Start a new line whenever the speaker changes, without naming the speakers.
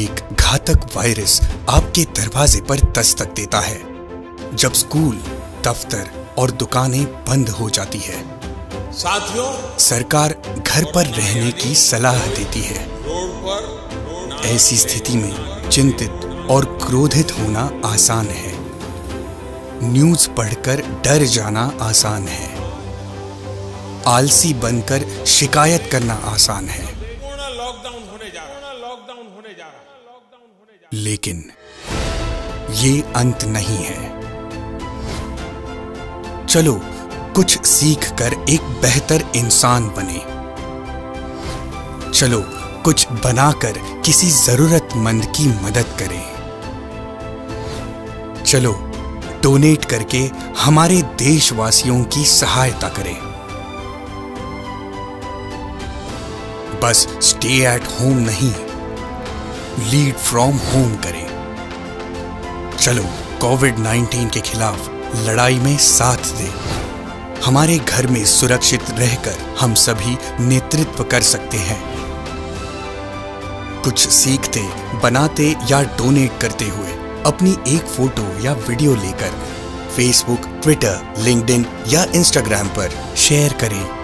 एक घातक वायरस आपके दरवाजे पर दस्तक देता है। जब स्कूल दफ्तर और दुकानें बंद हो जाती है
साथियों
सरकार घर पर रहने की सलाह देती है। ऐसी स्थिति में चिंतित और क्रोधित होना आसान है। न्यूज़ पढ़कर डर जाना आसान है। आलसी बनकर शिकायत करना आसान है।
होने जा रहा। है लॉकडाउन होने जा रहा। है लॉकडाउन होने जा रहा
लेकिन ये अंत नहीं है। चलो कुछ सीख कर एक बेहतर इंसान बने। चलो कुछ बनाकर किसी जरूरतमंद की मदद करें। चलो डोनेट करके हमारे देशवासियों की सहायता करें। बस स्टे एट होम नहीं। लीड फ्रॉम होम करें। चलो कोविड 19 के खिलाफ लड़ाई में साथ दें। हमारे घर में सुरक्षित रहकर हम सभी नेतृत्व कर सकते हैं। कुछ सीखते, बनाते या डोनेट करते हुए अपनी एक फ़ोटो या वीडियो लेकर फेसबुक ट्विटर लिंक्डइन या इंस्टाग्राम पर शेयर करें।